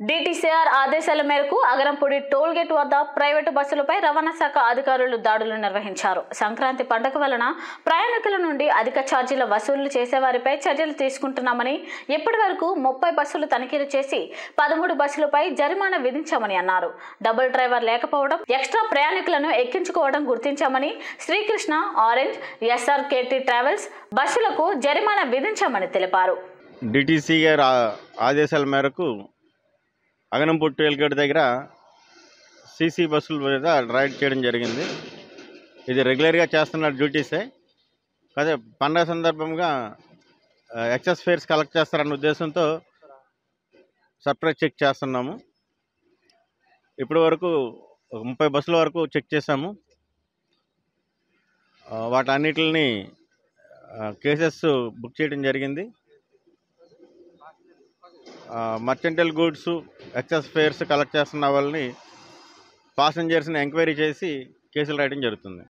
డిటిసిఆర్ ఆదేశాల మేరకు Agarampudi toll gate వద్ద ప్రైవేటు బస్సులపై రవాణా శాఖ అధికారులు దాడులు నిర్వహించారు. సంక్రాంతి పండుగ వలన ప్రయాణికుల నుండి అధిక ఛార్జీల వసూళ్ళు చేసేవారిపై చర్యలు తీసుకుంటున్నామని ఇప్పటి వరకు ముప్పై బస్సులు తనిఖీలు చేసి పదమూడు బస్సులపై జరిమానా విధించామని అన్నారు. డబుల్ డ్రైవర్ లేకపోవడం ఎక్స్ట్రా ప్రయాణికులను ఎక్కించుకోవడం గుర్తించామని శ్రీకృష్ణ ఆరెంజ్ ఎస్ఆర్కేటీ ట్రావెల్స్ బస్సులకు జరిమానా విధించామని తెలిపారు. డిటిసిఆర్ ఆదేశాల మేరకు అగనంపూడి టోల్గేట్ దగ్గర సీసీ బస్సుల మీద రైడ్ చేయడం జరిగింది. ఇది రెగ్యులర్గా చేస్తున్న డ్యూటీసే. అదే పండగ సందర్భంగా ఎక్సెస్ ఫేర్స్ కలెక్ట్ చేస్తారన్న ఉద్దేశంతో సర్ప్రైజ్ చెక్ చేస్తున్నాము. ఇప్పటి వరకు ముప్పై బస్సుల వరకు చెక్ చేశాము. వాటన్నిటిని కేసెస్ బుక్ చేయడం జరిగింది. Mercantile goods excess fares collect చేస్తున్న వాళ్ళని పాసెంజర్స్ని ఎంక్వైరీ చేసి కేసులు రాయడం జరుగుతుంది.